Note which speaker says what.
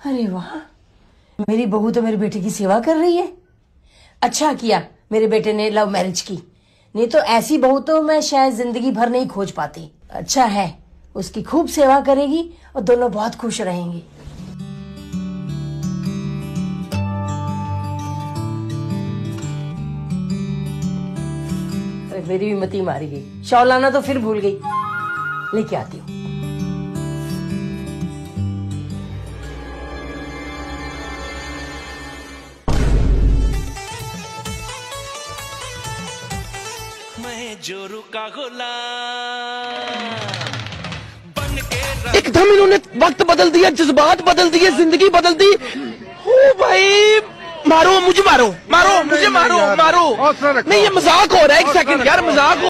Speaker 1: अरे वाह। मेरी बहू तो मेरे बेटे की सेवा कर रही है। अच्छा किया, मेरे बेटे ने लव मैरिज की। नहीं तो ऐसी बहू तो मैं शायद ज़िंदगी भर नहीं खोज पाती। अच्छा है, उसकी खूब सेवा करेगी और दोनों बहुत खुश रहेंगे। अरे, मेरी भी मती मारी गई। शॉल लाना तो फिर भूल गई। लेके आती हूँ।
Speaker 2: मैं जोरू का गुलाम।
Speaker 3: एकदम इन्होंने वक्त बदल दिया जज्बात बदल दिए ज़िंदगी बदल दी। ओ भाई मारो मुझे मारो मारो मुझे मारो मारो। नहीं ये मज़ाक हो रहा है एक सेकंड यार मज़ाक हो